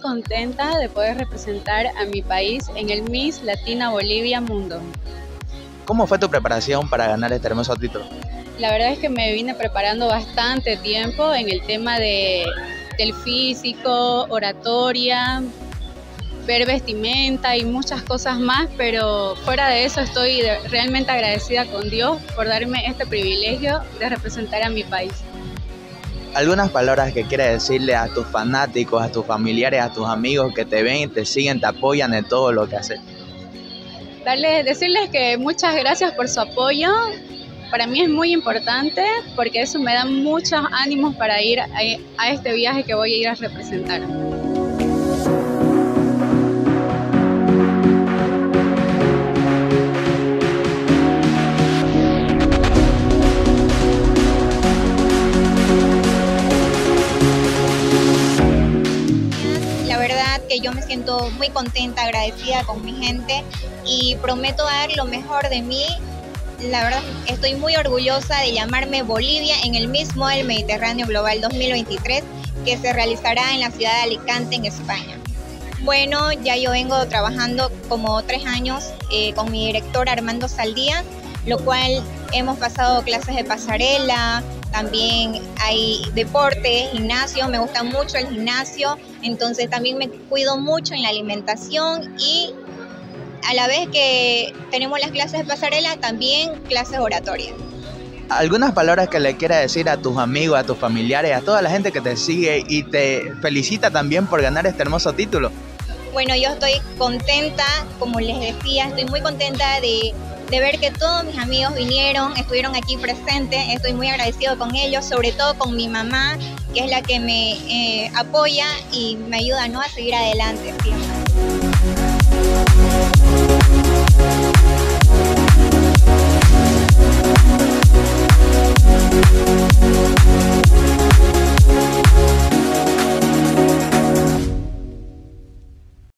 contenta de poder representar a mi país en el Miss Latina Bolivia Mundo. ¿Cómo fue tu preparación para ganar este hermoso título? La verdad es que me vine preparando bastante tiempo en el tema de, del físico, oratoria, ver vestimenta y muchas cosas más, pero fuera de eso estoy realmente agradecida con Dios por darme este privilegio de representar a mi país. ¿Algunas palabras que quieras decirle a tus fanáticos, a tus familiares, a tus amigos que te ven, te siguen, te apoyan en todo lo que haces? Darles, decirles que muchas gracias por su apoyo. Para mí es muy importante porque eso me da muchos ánimos para ir a este viaje que voy a ir a representar. Yo me siento muy contenta, agradecida con mi gente y prometo dar lo mejor de mí. La verdad estoy muy orgullosa de llamarme Bolivia en el mismo el Mediterráneo Global 2023 que se realizará en la ciudad de Alicante, en España. Bueno, ya yo vengo trabajando como tres años eh, con mi director Armando Saldía, lo cual hemos pasado clases de pasarela, también hay deporte, gimnasio, me gusta mucho el gimnasio, entonces también me cuido mucho en la alimentación y a la vez que tenemos las clases de pasarela, también clases oratorias. ¿Algunas palabras que le quieras decir a tus amigos, a tus familiares, a toda la gente que te sigue y te felicita también por ganar este hermoso título? Bueno, yo estoy contenta, como les decía, estoy muy contenta de de ver que todos mis amigos vinieron, estuvieron aquí presentes, estoy muy agradecido con ellos, sobre todo con mi mamá, que es la que me eh, apoya y me ayuda ¿no? a seguir adelante.